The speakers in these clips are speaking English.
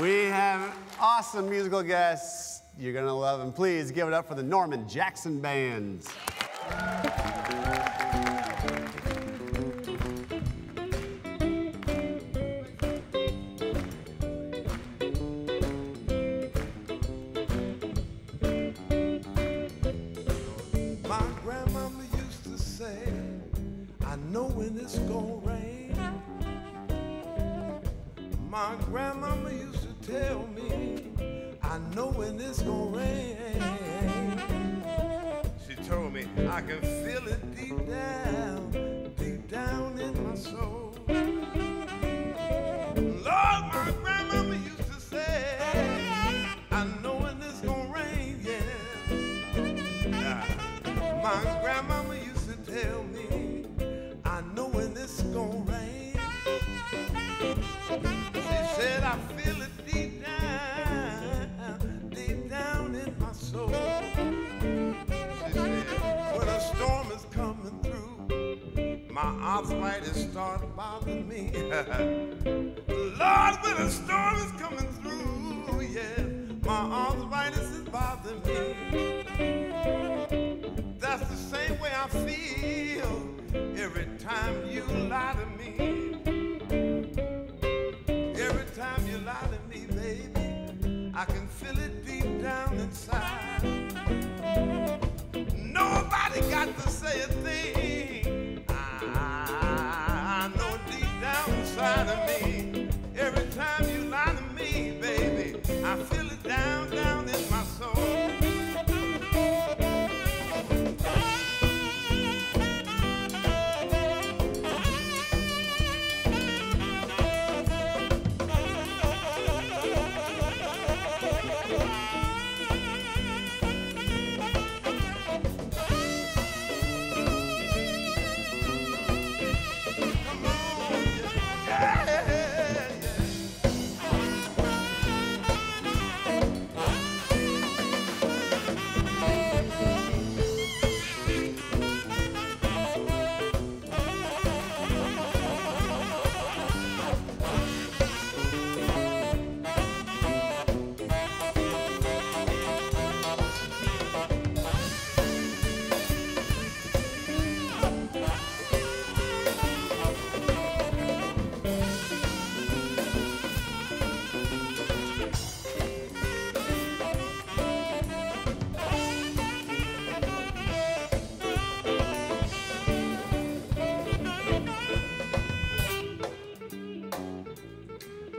We have awesome musical guests. You're to love them. Please give it up for the Norman Jackson Band. My grandmama used to tell me, I know when it's gonna rain. She told me I can feel it deep down, arthritis start bothering me. Lord, when a storm is coming through, yeah, my arthritis is bothering me. That's the same way I feel every time you lie to me. Every time you lie to me, baby, I can feel it deep down inside. Nobody got to say a thing.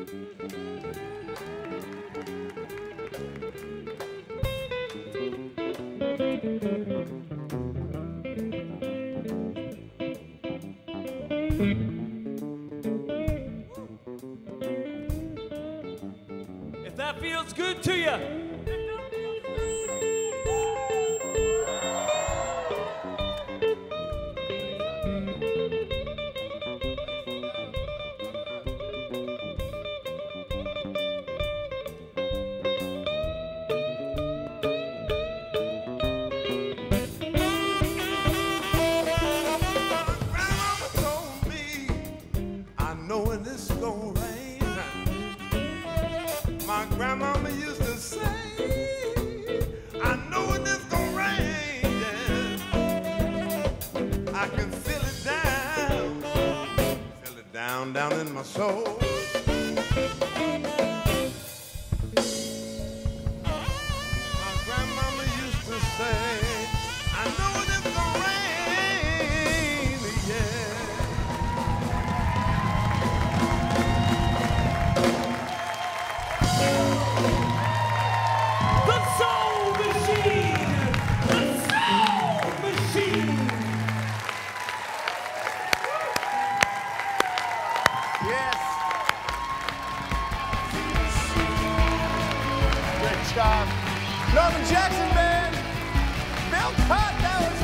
If that feels good to you. My grandmama used to say, I know when it's gonna rain. Yeah. I can feel it down, feel it down, down in my soul. Norman Jackson Band. Bill Cott, that was